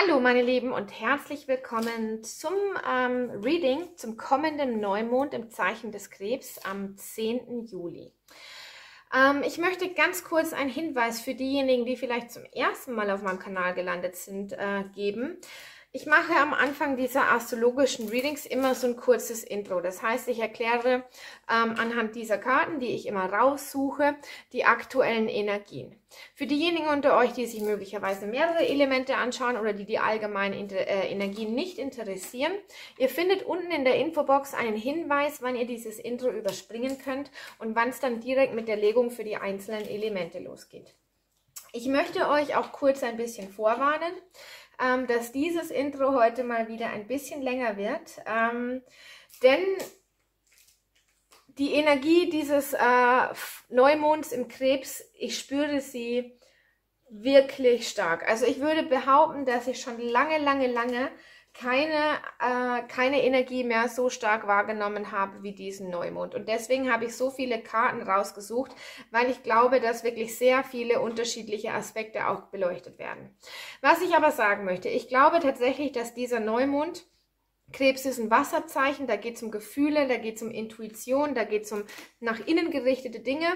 Hallo meine Lieben und herzlich willkommen zum ähm, Reading zum kommenden Neumond im Zeichen des Krebs am 10. Juli. Ähm, ich möchte ganz kurz einen Hinweis für diejenigen, die vielleicht zum ersten Mal auf meinem Kanal gelandet sind, äh, geben. Ich mache am Anfang dieser astrologischen Readings immer so ein kurzes Intro. Das heißt, ich erkläre ähm, anhand dieser Karten, die ich immer raussuche, die aktuellen Energien. Für diejenigen unter euch, die sich möglicherweise mehrere Elemente anschauen oder die die allgemeinen äh, Energien nicht interessieren, ihr findet unten in der Infobox einen Hinweis, wann ihr dieses Intro überspringen könnt und wann es dann direkt mit der Legung für die einzelnen Elemente losgeht. Ich möchte euch auch kurz ein bisschen vorwarnen ähm, dass dieses Intro heute mal wieder ein bisschen länger wird. Ähm, denn die Energie dieses äh, Neumonds im Krebs, ich spüre sie wirklich stark. Also ich würde behaupten, dass ich schon lange, lange, lange keine, äh, keine Energie mehr so stark wahrgenommen habe wie diesen Neumond. Und deswegen habe ich so viele Karten rausgesucht, weil ich glaube, dass wirklich sehr viele unterschiedliche Aspekte auch beleuchtet werden. Was ich aber sagen möchte, ich glaube tatsächlich, dass dieser Neumond, Krebs ist ein Wasserzeichen, da geht es um Gefühle, da geht es um Intuition, da geht es um nach innen gerichtete Dinge.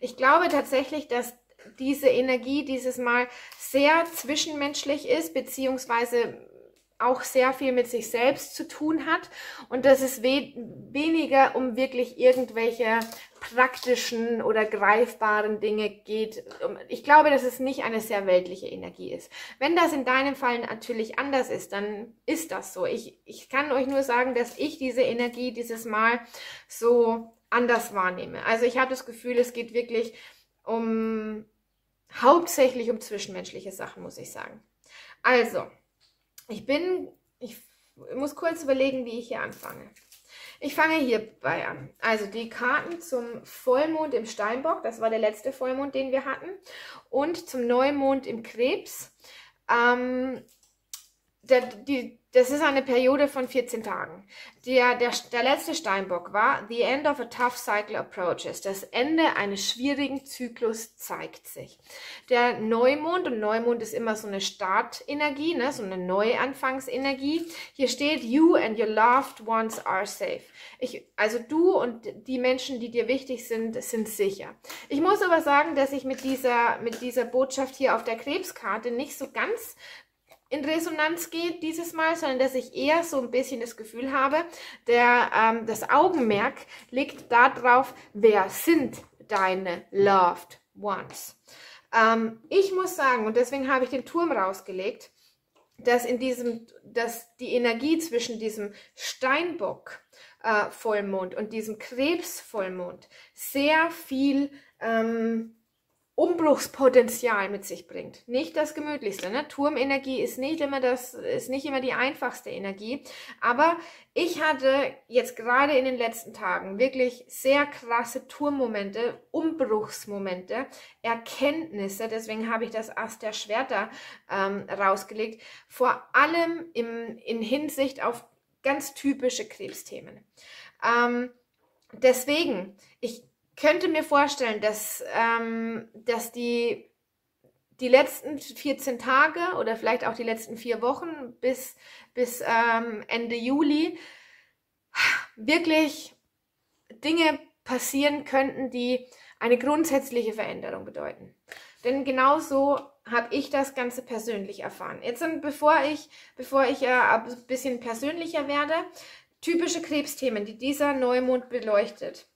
Ich glaube tatsächlich, dass diese Energie dieses Mal sehr zwischenmenschlich ist, beziehungsweise auch sehr viel mit sich selbst zu tun hat und dass es we weniger um wirklich irgendwelche praktischen oder greifbaren Dinge geht. Ich glaube, dass es nicht eine sehr weltliche Energie ist. Wenn das in deinem Fall natürlich anders ist, dann ist das so. Ich, ich kann euch nur sagen, dass ich diese Energie dieses Mal so anders wahrnehme. Also ich habe das Gefühl, es geht wirklich um hauptsächlich um zwischenmenschliche Sachen, muss ich sagen. Also, ich bin, ich muss kurz überlegen, wie ich hier anfange. Ich fange hierbei an. Also die Karten zum Vollmond im Steinbock, das war der letzte Vollmond, den wir hatten, und zum Neumond im Krebs. Ähm, der, die, das ist eine Periode von 14 Tagen. Der, der, der letzte Steinbock war The end of a tough cycle approaches. Das Ende eines schwierigen Zyklus zeigt sich. Der Neumond, und Neumond ist immer so eine Startenergie, ne, so eine Neuanfangsenergie. Hier steht, you and your loved ones are safe. Ich, also du und die Menschen, die dir wichtig sind, sind sicher. Ich muss aber sagen, dass ich mit dieser, mit dieser Botschaft hier auf der Krebskarte nicht so ganz in Resonanz geht dieses Mal, sondern dass ich eher so ein bisschen das Gefühl habe, der, ähm, das Augenmerk liegt darauf, wer sind deine Loved Ones. Ähm, ich muss sagen, und deswegen habe ich den Turm rausgelegt, dass in diesem, dass die Energie zwischen diesem Steinbock äh, Vollmond und diesem Krebs Vollmond sehr viel ähm, Umbruchspotenzial mit sich bringt. Nicht das gemütlichste. Ne? Turmenergie ist nicht immer das, ist nicht immer die einfachste Energie. Aber ich hatte jetzt gerade in den letzten Tagen wirklich sehr krasse Turmmomente, Umbruchsmomente, Erkenntnisse. Deswegen habe ich das Ast der Schwerter ähm, rausgelegt. Vor allem im, in Hinsicht auf ganz typische Krebsthemen. Ähm, deswegen, ich könnte mir vorstellen, dass, ähm, dass die, die letzten 14 Tage oder vielleicht auch die letzten vier Wochen bis, bis ähm, Ende Juli wirklich Dinge passieren könnten, die eine grundsätzliche Veränderung bedeuten. Denn genauso habe ich das Ganze persönlich erfahren. Jetzt, bevor ich, bevor ich äh, ein bisschen persönlicher werde, typische Krebsthemen, die dieser Neumond beleuchtet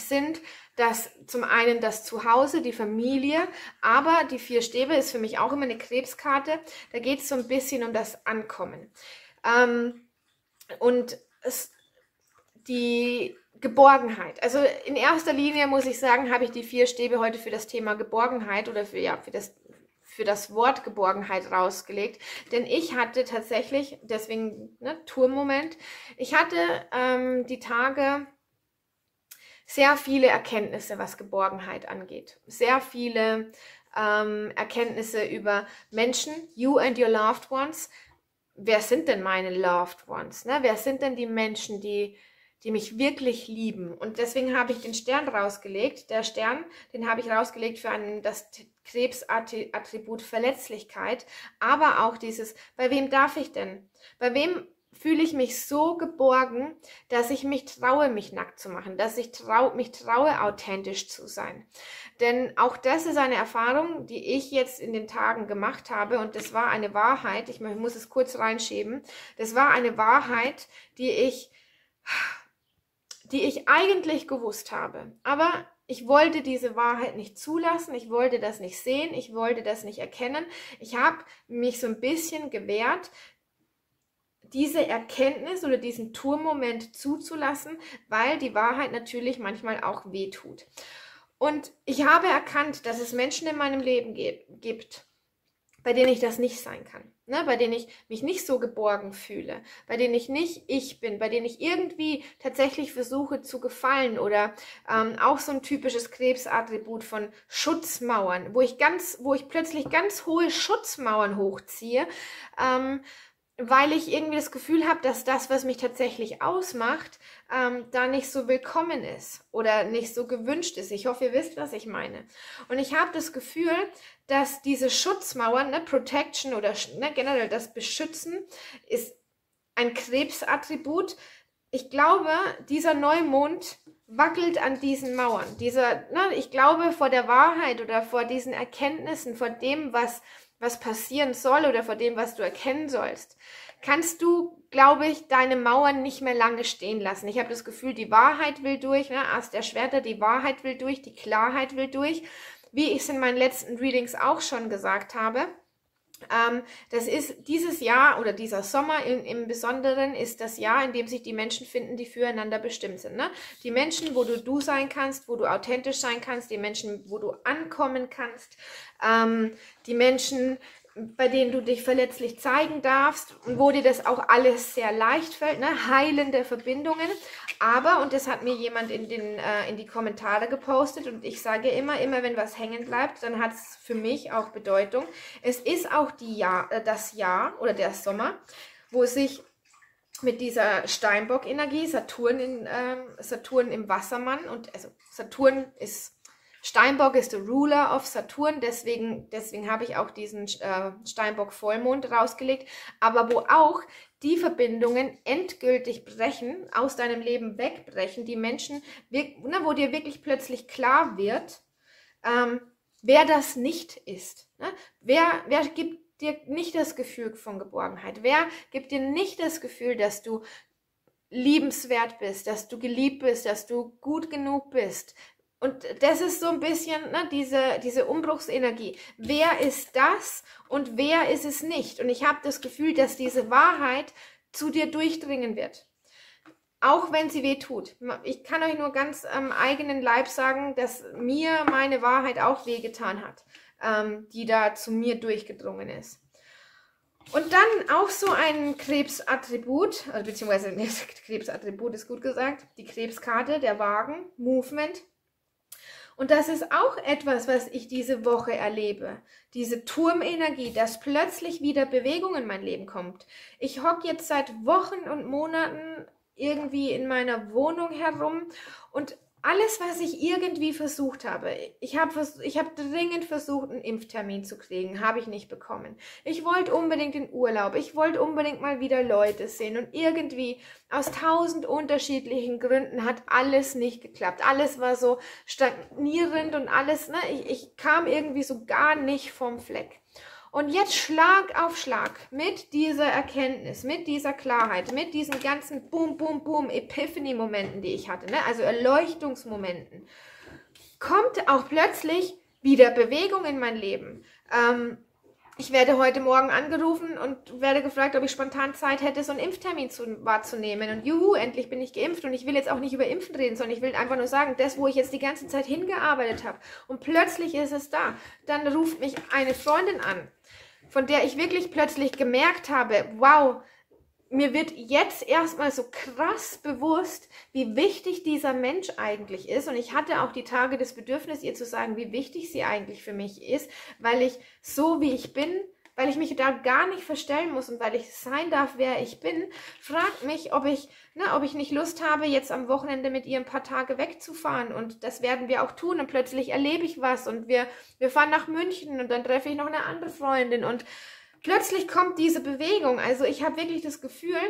sind das zum einen das Zuhause, die Familie, aber die vier Stäbe ist für mich auch immer eine Krebskarte. Da geht es so ein bisschen um das Ankommen. Ähm, und es, die Geborgenheit. Also in erster Linie muss ich sagen, habe ich die vier Stäbe heute für das Thema Geborgenheit oder für, ja, für das für das Wort Geborgenheit rausgelegt, denn ich hatte tatsächlich, deswegen ne, Tourmoment, ich hatte ähm, die Tage sehr viele Erkenntnisse, was Geborgenheit angeht. Sehr viele ähm, Erkenntnisse über Menschen, you and your loved ones. Wer sind denn meine loved ones? Ne? Wer sind denn die Menschen, die, die mich wirklich lieben? Und deswegen habe ich den Stern rausgelegt. Der Stern, den habe ich rausgelegt für einen, das Krebsattribut Verletzlichkeit, aber auch dieses, bei wem darf ich denn? Bei wem fühle ich mich so geborgen, dass ich mich traue, mich nackt zu machen, dass ich trau, mich traue, authentisch zu sein. Denn auch das ist eine Erfahrung, die ich jetzt in den Tagen gemacht habe und das war eine Wahrheit, ich muss es kurz reinschieben, das war eine Wahrheit, die ich, die ich eigentlich gewusst habe. Aber ich wollte diese Wahrheit nicht zulassen, ich wollte das nicht sehen, ich wollte das nicht erkennen. Ich habe mich so ein bisschen gewehrt, diese Erkenntnis oder diesen Turmmoment zuzulassen, weil die Wahrheit natürlich manchmal auch wehtut. Und ich habe erkannt, dass es Menschen in meinem Leben gibt, bei denen ich das nicht sein kann. Ne, bei denen ich mich nicht so geborgen fühle, bei denen ich nicht ich bin, bei denen ich irgendwie tatsächlich versuche zu gefallen oder ähm, auch so ein typisches Krebsattribut von Schutzmauern, wo ich ganz, wo ich plötzlich ganz hohe Schutzmauern hochziehe, ähm, weil ich irgendwie das Gefühl habe, dass das, was mich tatsächlich ausmacht, ähm, da nicht so willkommen ist oder nicht so gewünscht ist. Ich hoffe, ihr wisst, was ich meine. Und ich habe das Gefühl, dass diese Schutzmauern, ne, Protection oder ne, generell das Beschützen, ist ein Krebsattribut. Ich glaube, dieser Neumond wackelt an diesen Mauern. Dieser, ne, ich glaube, vor der Wahrheit oder vor diesen Erkenntnissen, vor dem, was was passieren soll oder vor dem, was du erkennen sollst, kannst du, glaube ich, deine Mauern nicht mehr lange stehen lassen. Ich habe das Gefühl, die Wahrheit will durch, ne? Ast der Schwerter, die Wahrheit will durch, die Klarheit will durch. Wie ich es in meinen letzten Readings auch schon gesagt habe. Ähm, das ist dieses Jahr oder dieser Sommer in, im Besonderen ist das Jahr, in dem sich die Menschen finden, die füreinander bestimmt sind. Ne? Die Menschen, wo du du sein kannst, wo du authentisch sein kannst, die Menschen, wo du ankommen kannst, ähm, die Menschen, bei denen du dich verletzlich zeigen darfst und wo dir das auch alles sehr leicht fällt, ne? heilende Verbindungen. Aber, und das hat mir jemand in, den, äh, in die Kommentare gepostet und ich sage immer, immer wenn was hängen bleibt, dann hat es für mich auch Bedeutung. Es ist auch die Jahr, äh, das Jahr oder der Sommer, wo sich mit dieser Steinbock-Energie, Saturn, in, äh, Saturn im Wassermann und also Saturn ist Steinbock ist der Ruler of Saturn, deswegen, deswegen habe ich auch diesen äh, Steinbock-Vollmond rausgelegt, aber wo auch die Verbindungen endgültig brechen, aus deinem Leben wegbrechen, die Menschen, ne, wo dir wirklich plötzlich klar wird, ähm, wer das nicht ist. Ne? Wer, wer gibt dir nicht das Gefühl von Geborgenheit? Wer gibt dir nicht das Gefühl, dass du liebenswert bist, dass du geliebt bist, dass du gut genug bist, und das ist so ein bisschen ne, diese, diese Umbruchsenergie. Wer ist das und wer ist es nicht? Und ich habe das Gefühl, dass diese Wahrheit zu dir durchdringen wird. Auch wenn sie weh tut. Ich kann euch nur ganz am eigenen Leib sagen, dass mir meine Wahrheit auch wehgetan hat, ähm, die da zu mir durchgedrungen ist. Und dann auch so ein Krebsattribut, also beziehungsweise Krebsattribut ist gut gesagt, die Krebskarte, der Wagen, Movement, und das ist auch etwas, was ich diese Woche erlebe. Diese Turmenergie, dass plötzlich wieder Bewegung in mein Leben kommt. Ich hocke jetzt seit Wochen und Monaten irgendwie in meiner Wohnung herum und alles, was ich irgendwie versucht habe, ich habe ich hab dringend versucht, einen Impftermin zu kriegen, habe ich nicht bekommen. Ich wollte unbedingt in Urlaub, ich wollte unbedingt mal wieder Leute sehen und irgendwie aus tausend unterschiedlichen Gründen hat alles nicht geklappt. Alles war so stagnierend und alles, ne, ich, ich kam irgendwie so gar nicht vom Fleck. Und jetzt Schlag auf Schlag mit dieser Erkenntnis, mit dieser Klarheit, mit diesen ganzen Boom, Boom, Boom Epiphany-Momenten, die ich hatte, ne? also Erleuchtungsmomenten, kommt auch plötzlich wieder Bewegung in mein Leben. Ähm, ich werde heute Morgen angerufen und werde gefragt, ob ich spontan Zeit hätte, so einen Impftermin zu, wahrzunehmen. Und juhu, endlich bin ich geimpft. Und ich will jetzt auch nicht über Impfen reden, sondern ich will einfach nur sagen, das, wo ich jetzt die ganze Zeit hingearbeitet habe und plötzlich ist es da. Dann ruft mich eine Freundin an, von der ich wirklich plötzlich gemerkt habe, wow, mir wird jetzt erstmal so krass bewusst, wie wichtig dieser Mensch eigentlich ist. Und ich hatte auch die Tage das Bedürfnis, ihr zu sagen, wie wichtig sie eigentlich für mich ist, weil ich so wie ich bin, weil ich mich da gar nicht verstellen muss und weil ich sein darf, wer ich bin, fragt mich, ob ich, ne, ob ich nicht Lust habe, jetzt am Wochenende mit ihr ein paar Tage wegzufahren. Und das werden wir auch tun. Und plötzlich erlebe ich was und wir, wir fahren nach München und dann treffe ich noch eine andere Freundin und plötzlich kommt diese Bewegung. Also ich habe wirklich das Gefühl,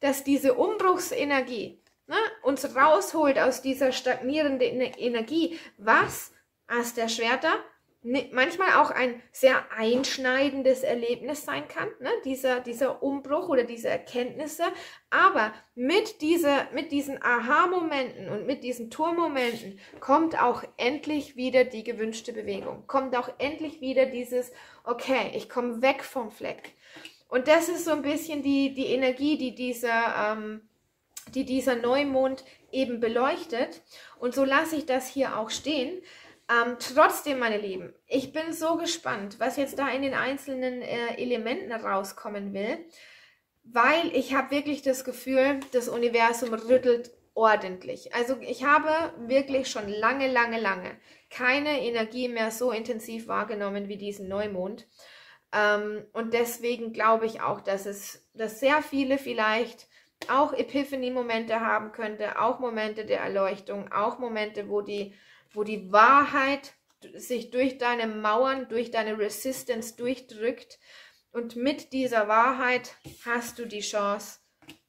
dass diese Umbruchsenergie ne, uns rausholt aus dieser stagnierenden Energie. Was? As der Schwerter manchmal auch ein sehr einschneidendes Erlebnis sein kann, ne? dieser, dieser Umbruch oder diese Erkenntnisse. Aber mit, dieser, mit diesen Aha-Momenten und mit diesen Tourmomenten kommt auch endlich wieder die gewünschte Bewegung. Kommt auch endlich wieder dieses, okay, ich komme weg vom Fleck. Und das ist so ein bisschen die, die Energie, die dieser, ähm, die dieser Neumond eben beleuchtet. Und so lasse ich das hier auch stehen. Ähm, trotzdem, meine Lieben, ich bin so gespannt, was jetzt da in den einzelnen äh, Elementen rauskommen will, weil ich habe wirklich das Gefühl, das Universum rüttelt ordentlich. Also ich habe wirklich schon lange, lange, lange keine Energie mehr so intensiv wahrgenommen wie diesen Neumond. Ähm, und deswegen glaube ich auch, dass es, dass sehr viele vielleicht auch Epiphany-Momente haben könnte, auch Momente der Erleuchtung, auch Momente, wo die wo die Wahrheit sich durch deine Mauern, durch deine Resistance durchdrückt. Und mit dieser Wahrheit hast du die Chance,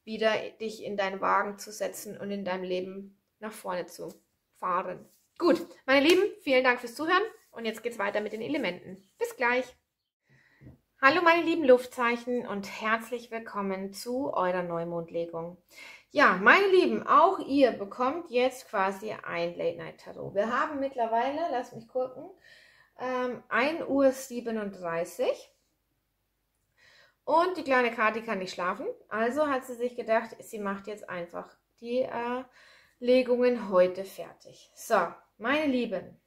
wieder dich in deinen Wagen zu setzen und in deinem Leben nach vorne zu fahren. Gut, meine Lieben, vielen Dank fürs Zuhören und jetzt geht's weiter mit den Elementen. Bis gleich. Hallo meine lieben Luftzeichen und herzlich willkommen zu eurer Neumondlegung. Ja, meine Lieben, auch ihr bekommt jetzt quasi ein Late Night Tarot. Wir haben mittlerweile, lasst mich gucken, ähm, 1 Uhr 37 und die kleine Kati kann nicht schlafen. Also hat sie sich gedacht, sie macht jetzt einfach die äh, Legungen heute fertig. So, meine Lieben,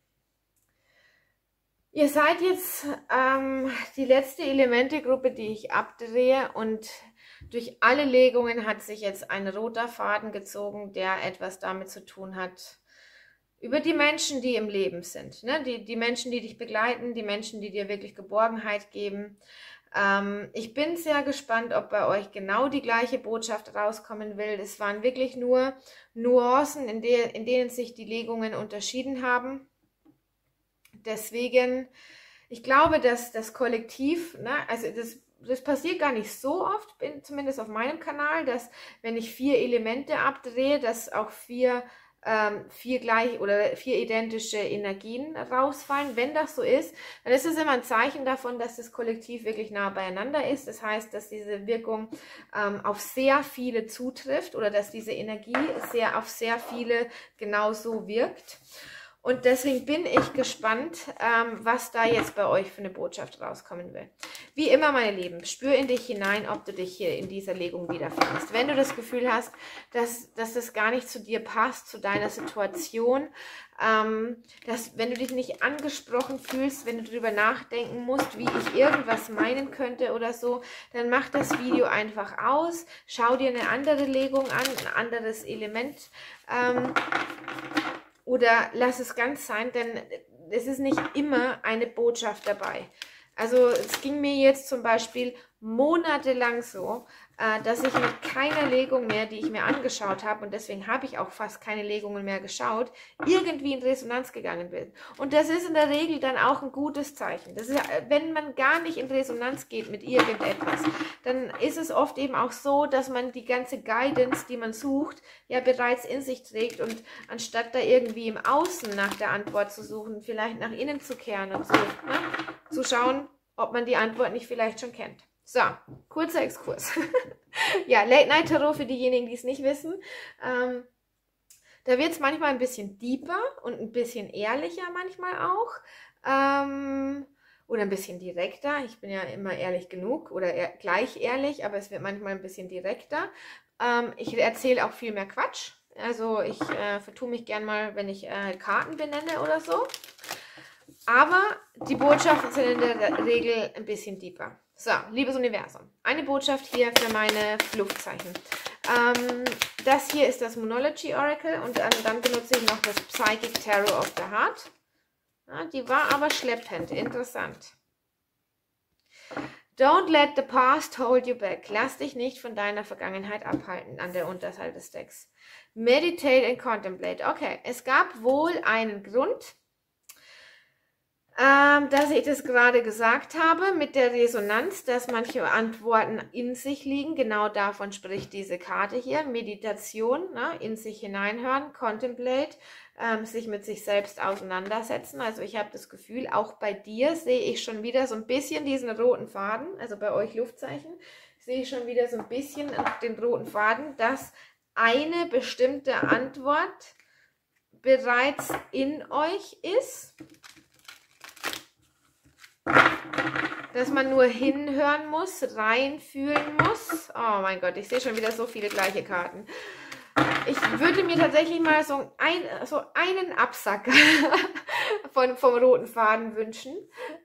ihr seid jetzt ähm, die letzte Elementegruppe, die ich abdrehe und durch alle Legungen hat sich jetzt ein roter Faden gezogen, der etwas damit zu tun hat, über die Menschen, die im Leben sind. Ne? Die, die Menschen, die dich begleiten, die Menschen, die dir wirklich Geborgenheit geben. Ähm, ich bin sehr gespannt, ob bei euch genau die gleiche Botschaft rauskommen will. Es waren wirklich nur Nuancen, in, de in denen sich die Legungen unterschieden haben. Deswegen, ich glaube, dass das Kollektiv, ne, also das das passiert gar nicht so oft, zumindest auf meinem Kanal, dass wenn ich vier Elemente abdrehe, dass auch vier, ähm, vier gleich oder vier identische Energien rausfallen. Wenn das so ist, dann ist es immer ein Zeichen davon, dass das Kollektiv wirklich nah beieinander ist. Das heißt, dass diese Wirkung ähm, auf sehr viele zutrifft oder dass diese Energie sehr auf sehr viele genauso wirkt. Und deswegen bin ich gespannt, ähm, was da jetzt bei euch für eine Botschaft rauskommen will. Wie immer, meine Lieben, spür in dich hinein, ob du dich hier in dieser Legung wiederfindest. Wenn du das Gefühl hast, dass, dass das gar nicht zu dir passt, zu deiner Situation, ähm, dass wenn du dich nicht angesprochen fühlst, wenn du darüber nachdenken musst, wie ich irgendwas meinen könnte oder so, dann mach das Video einfach aus, schau dir eine andere Legung an, ein anderes Element. Ähm, oder lass es ganz sein, denn es ist nicht immer eine Botschaft dabei. Also es ging mir jetzt zum Beispiel monatelang so, äh, dass ich mit keiner Legung mehr, die ich mir angeschaut habe, und deswegen habe ich auch fast keine Legungen mehr geschaut, irgendwie in Resonanz gegangen bin. Und das ist in der Regel dann auch ein gutes Zeichen. Das ist, wenn man gar nicht in Resonanz geht mit irgendetwas, dann ist es oft eben auch so, dass man die ganze Guidance, die man sucht, ja bereits in sich trägt und anstatt da irgendwie im Außen nach der Antwort zu suchen, vielleicht nach innen zu kehren und so, ne, zu schauen, ob man die Antwort nicht vielleicht schon kennt. So, kurzer Exkurs. ja, Late Night Tarot für diejenigen, die es nicht wissen. Ähm, da wird es manchmal ein bisschen deeper und ein bisschen ehrlicher manchmal auch. Ähm, oder ein bisschen direkter. Ich bin ja immer ehrlich genug oder ehr gleich ehrlich, aber es wird manchmal ein bisschen direkter. Ähm, ich erzähle auch viel mehr Quatsch. Also ich äh, vertue mich gern mal, wenn ich äh, Karten benenne oder so. Aber die Botschaften sind in der Regel ein bisschen deeper. So, liebes Universum, eine Botschaft hier für meine Luftzeichen. Ähm, das hier ist das Monology Oracle und dann, dann benutze ich noch das Psychic Tarot of the Heart. Ja, die war aber schleppend, interessant. Don't let the past hold you back. Lass dich nicht von deiner Vergangenheit abhalten an der Unterseite des Decks. Meditate and contemplate. Okay, es gab wohl einen Grund, ähm, dass ich das gerade gesagt habe mit der Resonanz, dass manche Antworten in sich liegen. Genau davon spricht diese Karte hier. Meditation, ne? in sich hineinhören, contemplate, ähm, sich mit sich selbst auseinandersetzen. Also ich habe das Gefühl, auch bei dir sehe ich schon wieder so ein bisschen diesen roten Faden, also bei euch Luftzeichen, sehe ich schon wieder so ein bisschen den roten Faden, dass eine bestimmte Antwort bereits in euch ist dass man nur hinhören muss, reinfühlen muss. Oh mein Gott, ich sehe schon wieder so viele gleiche Karten. Ich würde mir tatsächlich mal so, ein, so einen Absacker von, vom roten Faden wünschen,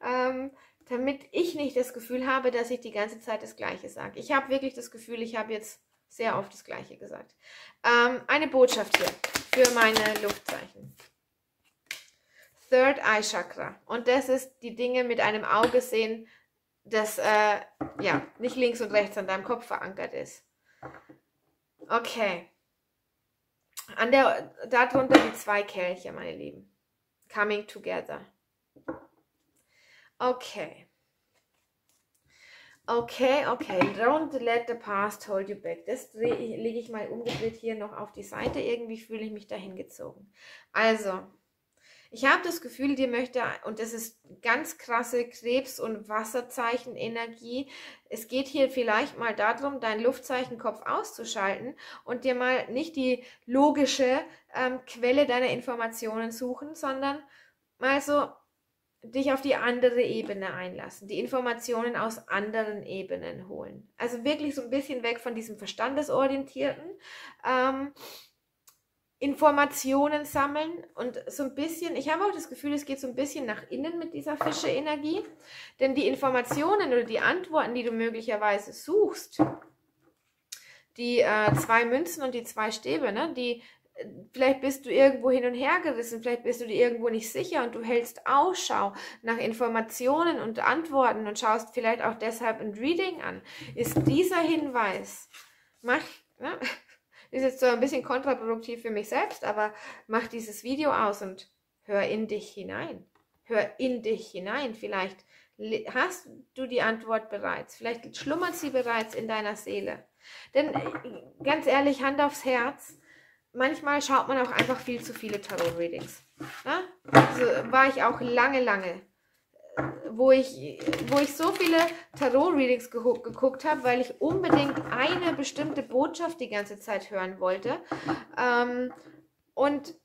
ähm, damit ich nicht das Gefühl habe, dass ich die ganze Zeit das Gleiche sage. Ich habe wirklich das Gefühl, ich habe jetzt sehr oft das Gleiche gesagt. Ähm, eine Botschaft hier für meine Luftzeichen. Third Eye Chakra. Und das ist die Dinge mit einem Auge sehen, das äh, ja nicht links und rechts an deinem Kopf verankert ist. Okay. An der, darunter die zwei Kelche, meine Lieben. Coming together. Okay. Okay, okay. Don't let the past hold you back. Das lege ich mal umgedreht hier noch auf die Seite. Irgendwie fühle ich mich dahin gezogen. Also, ich habe das Gefühl, dir möchte, und das ist ganz krasse Krebs- und Wasserzeichen-Energie, es geht hier vielleicht mal darum, dein Luftzeichenkopf auszuschalten und dir mal nicht die logische ähm, Quelle deiner Informationen suchen, sondern mal so dich auf die andere Ebene einlassen, die Informationen aus anderen Ebenen holen. Also wirklich so ein bisschen weg von diesem Verstandesorientierten. Ähm, Informationen sammeln und so ein bisschen, ich habe auch das Gefühl, es geht so ein bisschen nach innen mit dieser Fische-Energie, denn die Informationen oder die Antworten, die du möglicherweise suchst, die äh, zwei Münzen und die zwei Stäbe, ne, die vielleicht bist du irgendwo hin und her gerissen, vielleicht bist du dir irgendwo nicht sicher und du hältst Ausschau nach Informationen und Antworten und schaust vielleicht auch deshalb ein Reading an, ist dieser Hinweis, mach, ne, ist jetzt so ein bisschen kontraproduktiv für mich selbst, aber mach dieses Video aus und hör in dich hinein. Hör in dich hinein. Vielleicht hast du die Antwort bereits. Vielleicht schlummert sie bereits in deiner Seele. Denn äh, ganz ehrlich, Hand aufs Herz, manchmal schaut man auch einfach viel zu viele Tarot-Readings. Ja? Also war ich auch lange, lange wo ich, wo ich so viele Tarot-Readings geguckt habe, weil ich unbedingt eine bestimmte Botschaft die ganze Zeit hören wollte. Ähm, und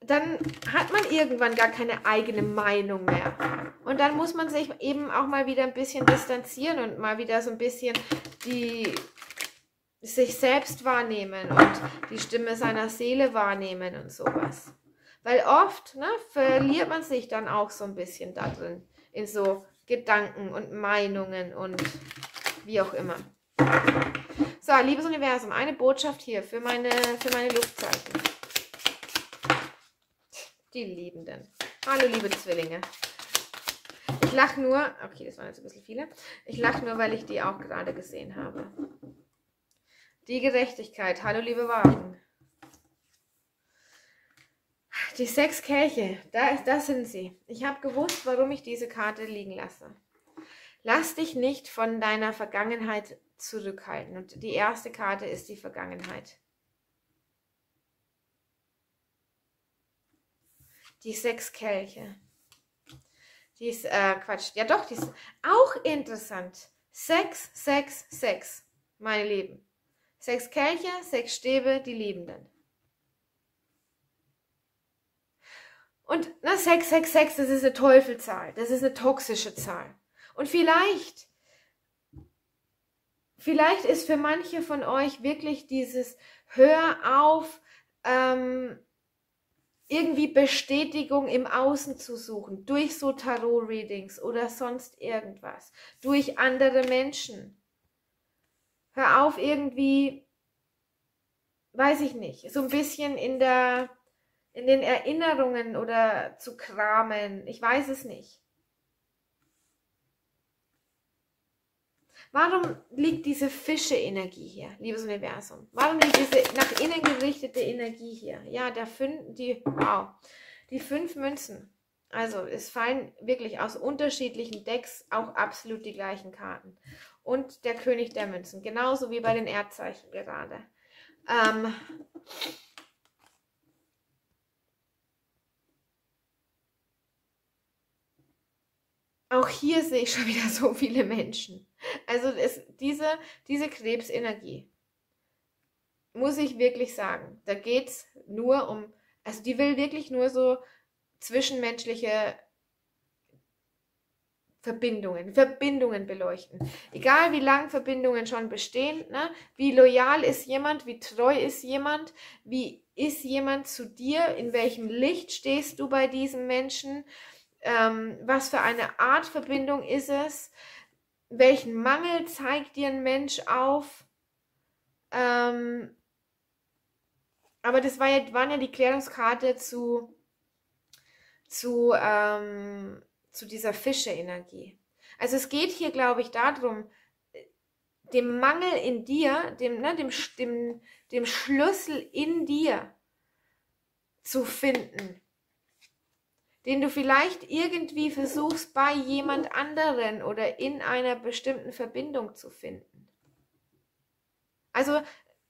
dann hat man irgendwann gar keine eigene Meinung mehr. Und dann muss man sich eben auch mal wieder ein bisschen distanzieren und mal wieder so ein bisschen die sich selbst wahrnehmen und die Stimme seiner Seele wahrnehmen und sowas. Weil oft ne, verliert man sich dann auch so ein bisschen da drin in so Gedanken und Meinungen und wie auch immer. So, liebes Universum, eine Botschaft hier für meine, für meine Luftzeichen. Die Liebenden. Hallo, liebe Zwillinge. Ich lache nur, okay, das waren jetzt ein bisschen viele. Ich lache nur, weil ich die auch gerade gesehen habe. Die Gerechtigkeit. Hallo, liebe Wagen. Die sechs Kelche, da, das sind sie. Ich habe gewusst, warum ich diese Karte liegen lasse. Lass dich nicht von deiner Vergangenheit zurückhalten. Und die erste Karte ist die Vergangenheit. Die sechs Kelche. Die ist, äh, Quatsch. Ja doch, die ist auch interessant. Sechs, sechs, sechs, meine Lieben. Sechs Kelche, sechs Stäbe, die Liebenden. Und na, 666, das ist eine Teufelzahl, das ist eine toxische Zahl. Und vielleicht, vielleicht ist für manche von euch wirklich dieses Hör auf, ähm, irgendwie Bestätigung im Außen zu suchen, durch so Tarot-Readings oder sonst irgendwas, durch andere Menschen. Hör auf irgendwie, weiß ich nicht, so ein bisschen in der, in den Erinnerungen oder zu kramen. Ich weiß es nicht. Warum liegt diese Fische-Energie hier, liebes Universum? Warum liegt diese nach innen gerichtete Energie hier? Ja, der fünf, die, wow, die fünf Münzen. Also es fallen wirklich aus unterschiedlichen Decks auch absolut die gleichen Karten. Und der König der Münzen, genauso wie bei den Erdzeichen gerade. Ähm, auch hier sehe ich schon wieder so viele Menschen. Also es, diese, diese Krebsenergie, muss ich wirklich sagen, da geht es nur um, also die will wirklich nur so zwischenmenschliche Verbindungen, Verbindungen beleuchten. Egal wie lang Verbindungen schon bestehen, ne? wie loyal ist jemand, wie treu ist jemand, wie ist jemand zu dir, in welchem Licht stehst du bei diesem Menschen, ähm, was für eine Art Verbindung ist es, welchen Mangel zeigt dir ein Mensch auf. Ähm, aber das war ja, waren ja die Klärungskarte zu, zu, ähm, zu dieser Fische-Energie. Also es geht hier, glaube ich, darum, dem Mangel in dir, dem, ne, dem, dem, dem Schlüssel in dir zu finden den du vielleicht irgendwie versuchst bei jemand anderen oder in einer bestimmten Verbindung zu finden. Also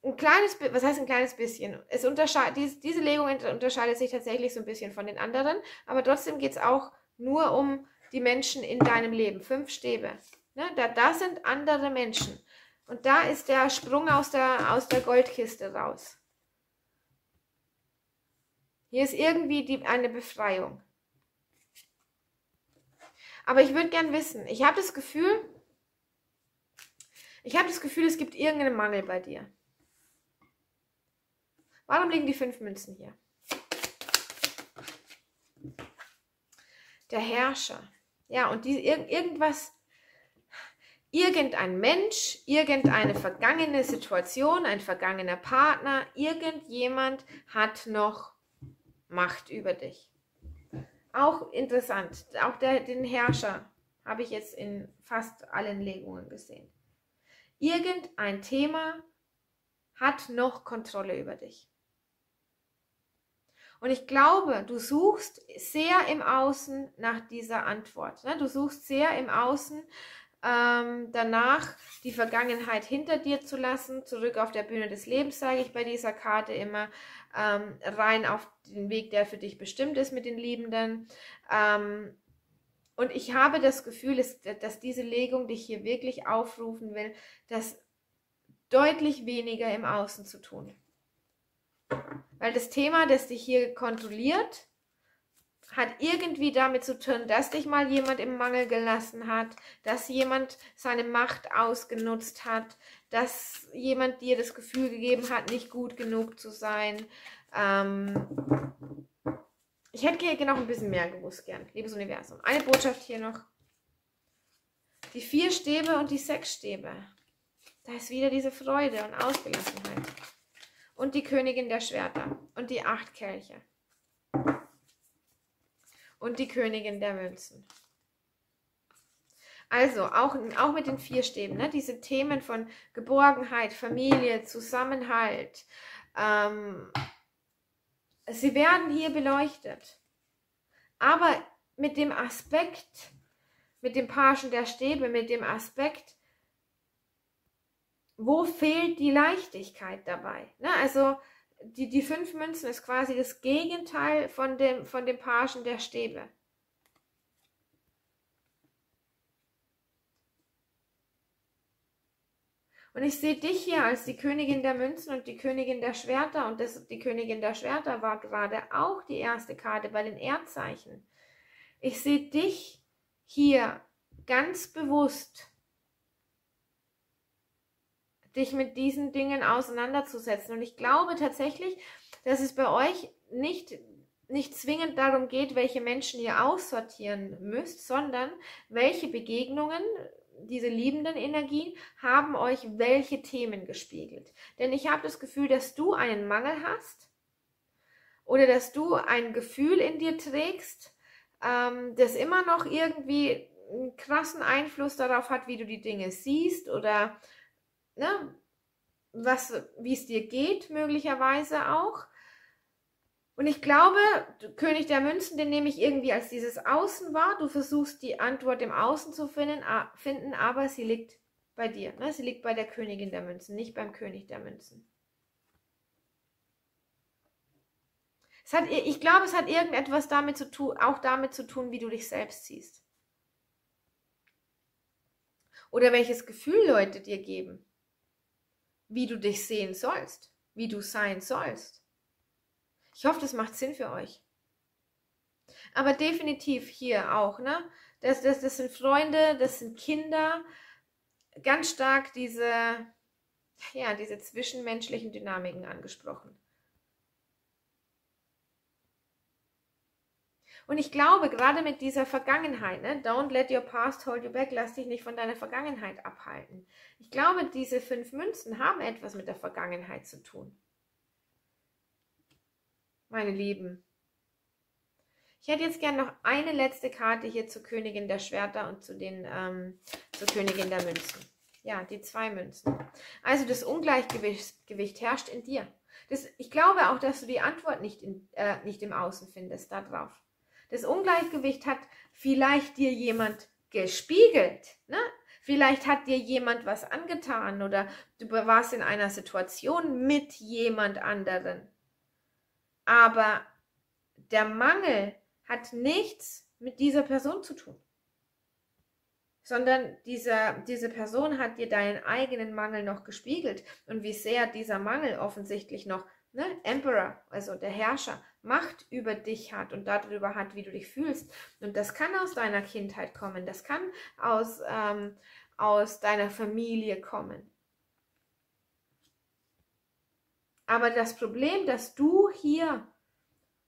ein kleines, was heißt ein kleines bisschen? Es unterscheidet, diese, diese Legung unterscheidet sich tatsächlich so ein bisschen von den anderen, aber trotzdem geht es auch nur um die Menschen in deinem Leben. Fünf Stäbe. Ne? Da, da sind andere Menschen. Und da ist der Sprung aus der, aus der Goldkiste raus. Hier ist irgendwie die, eine Befreiung. Aber ich würde gern wissen, ich habe das Gefühl, ich habe das Gefühl, es gibt irgendeinen Mangel bei dir. Warum liegen die fünf Münzen hier? Der Herrscher. Ja, und die, irg irgendwas, irgendein Mensch, irgendeine vergangene Situation, ein vergangener Partner, irgendjemand hat noch Macht über dich. Auch interessant. Auch der, den Herrscher habe ich jetzt in fast allen Legungen gesehen. Irgendein Thema hat noch Kontrolle über dich. Und ich glaube, du suchst sehr im Außen nach dieser Antwort. Ne? Du suchst sehr im Außen ähm, danach, die Vergangenheit hinter dir zu lassen, zurück auf der Bühne des Lebens, sage ich bei dieser Karte immer, ähm, rein auf den Weg, der für dich bestimmt ist mit den Liebenden. Ähm, und ich habe das Gefühl, dass, dass diese Legung dich hier wirklich aufrufen will, das deutlich weniger im Außen zu tun. Weil das Thema, das dich hier kontrolliert, hat irgendwie damit zu tun, dass dich mal jemand im Mangel gelassen hat, dass jemand seine Macht ausgenutzt hat, dass jemand dir das Gefühl gegeben hat, nicht gut genug zu sein. Ähm ich hätte hier noch ein bisschen mehr gewusst gern, liebes Universum. Eine Botschaft hier noch. Die vier Stäbe und die sechs Stäbe. Da ist wieder diese Freude und Ausgelassenheit. Und die Königin der Schwerter und die acht Kelche und die Königin der Münzen. Also auch, auch mit den vier Stäben, ne? diese Themen von Geborgenheit, Familie, Zusammenhalt, ähm, sie werden hier beleuchtet. Aber mit dem Aspekt, mit dem Pagen der Stäbe, mit dem Aspekt, wo fehlt die Leichtigkeit dabei? Ne? Also die, die fünf Münzen ist quasi das Gegenteil von dem, von dem Pagen der Stäbe. Und ich sehe dich hier als die Königin der Münzen und die Königin der Schwerter. Und das, die Königin der Schwerter war gerade auch die erste Karte bei den Erdzeichen. Ich sehe dich hier ganz bewusst dich mit diesen Dingen auseinanderzusetzen. Und ich glaube tatsächlich, dass es bei euch nicht, nicht zwingend darum geht, welche Menschen ihr aussortieren müsst, sondern welche Begegnungen, diese liebenden Energien, haben euch welche Themen gespiegelt. Denn ich habe das Gefühl, dass du einen Mangel hast oder dass du ein Gefühl in dir trägst, ähm, das immer noch irgendwie einen krassen Einfluss darauf hat, wie du die Dinge siehst oder ne, was, wie es dir geht, möglicherweise auch. Und ich glaube, König der Münzen, den nehme ich irgendwie als dieses Außen wahr. Du versuchst die Antwort im Außen zu finden, finden aber sie liegt bei dir. Ne? Sie liegt bei der Königin der Münzen, nicht beim König der Münzen. Es hat, ich glaube, es hat irgendetwas damit zu tun, auch damit zu tun, wie du dich selbst siehst. Oder welches Gefühl Leute dir geben, wie du dich sehen sollst, wie du sein sollst. Ich hoffe, das macht Sinn für euch. Aber definitiv hier auch, ne? Das, das, das sind Freunde, das sind Kinder. Ganz stark diese, ja, diese zwischenmenschlichen Dynamiken angesprochen. Und ich glaube, gerade mit dieser Vergangenheit, ne, don't let your past hold you back, lass dich nicht von deiner Vergangenheit abhalten. Ich glaube, diese fünf Münzen haben etwas mit der Vergangenheit zu tun. Meine Lieben. Ich hätte jetzt gern noch eine letzte Karte hier zur Königin der Schwerter und zu den, ähm, zur Königin der Münzen. Ja, die zwei Münzen. Also das Ungleichgewicht Gewicht herrscht in dir. Das, ich glaube auch, dass du die Antwort nicht, in, äh, nicht im Außen findest darauf. Das Ungleichgewicht hat vielleicht dir jemand gespiegelt. Ne? Vielleicht hat dir jemand was angetan oder du warst in einer Situation mit jemand anderen. Aber der Mangel hat nichts mit dieser Person zu tun. Sondern diese, diese Person hat dir deinen eigenen Mangel noch gespiegelt und wie sehr dieser Mangel offensichtlich noch ne, Emperor, also der Herrscher, Macht über dich hat und darüber hat, wie du dich fühlst. Und das kann aus deiner Kindheit kommen, das kann aus, ähm, aus deiner Familie kommen. Aber das Problem, das du hier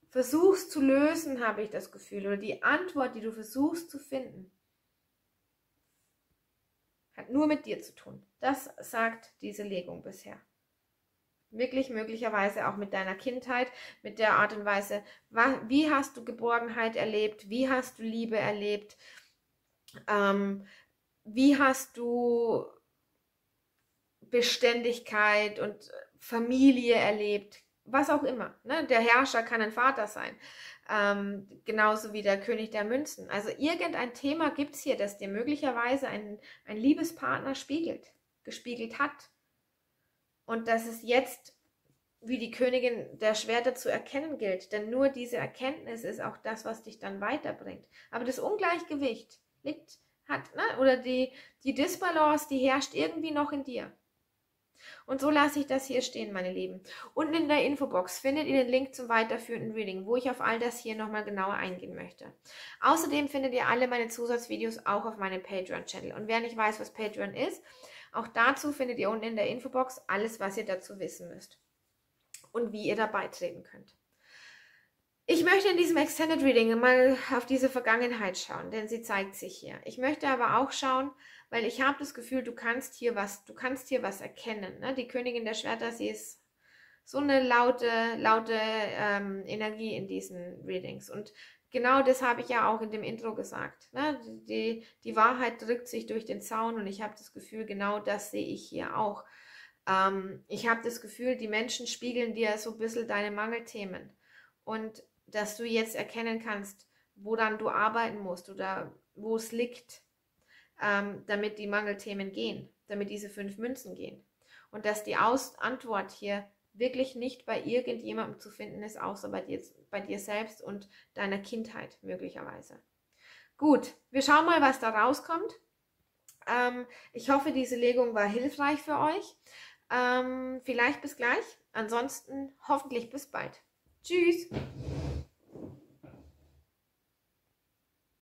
versuchst zu lösen, habe ich das Gefühl, oder die Antwort, die du versuchst zu finden, hat nur mit dir zu tun. Das sagt diese Legung bisher wirklich möglicherweise auch mit deiner Kindheit, mit der Art und Weise, wie hast du Geborgenheit erlebt, wie hast du Liebe erlebt, ähm, wie hast du Beständigkeit und Familie erlebt, was auch immer. Ne? Der Herrscher kann ein Vater sein, ähm, genauso wie der König der Münzen. Also irgendein Thema gibt es hier, das dir möglicherweise ein, ein Liebespartner spiegelt, gespiegelt hat und dass es jetzt wie die Königin der Schwerter zu erkennen gilt. Denn nur diese Erkenntnis ist auch das, was dich dann weiterbringt. Aber das Ungleichgewicht liegt, hat, ne, oder die, die Disbalance, die herrscht irgendwie noch in dir. Und so lasse ich das hier stehen, meine Lieben. Unten in der Infobox findet ihr den Link zum weiterführenden Reading, wo ich auf all das hier nochmal genauer eingehen möchte. Außerdem findet ihr alle meine Zusatzvideos auch auf meinem Patreon-Channel. Und wer nicht weiß, was Patreon ist, auch dazu findet ihr unten in der Infobox alles, was ihr dazu wissen müsst und wie ihr da beitreten könnt. Ich möchte in diesem Extended Reading mal auf diese Vergangenheit schauen, denn sie zeigt sich hier. Ich möchte aber auch schauen, weil ich habe das Gefühl, du kannst hier was, du kannst hier was erkennen. Ne? Die Königin der Schwerter, sie ist so eine laute, laute ähm, Energie in diesen Readings. Und genau das habe ich ja auch in dem Intro gesagt. Ne? Die, die Wahrheit drückt sich durch den Zaun und ich habe das Gefühl, genau das sehe ich hier auch. Ähm, ich habe das Gefühl, die Menschen spiegeln dir so ein bisschen deine Mangelthemen und dass du jetzt erkennen kannst, woran du arbeiten musst oder wo es liegt, ähm, damit die Mangelthemen gehen, damit diese fünf Münzen gehen. Und dass die Aus Antwort hier wirklich nicht bei irgendjemandem zu finden ist, außer bei dir, bei dir selbst und deiner Kindheit möglicherweise. Gut, wir schauen mal, was da rauskommt. Ähm, ich hoffe, diese Legung war hilfreich für euch. Ähm, vielleicht bis gleich. Ansonsten hoffentlich bis bald. Tschüss.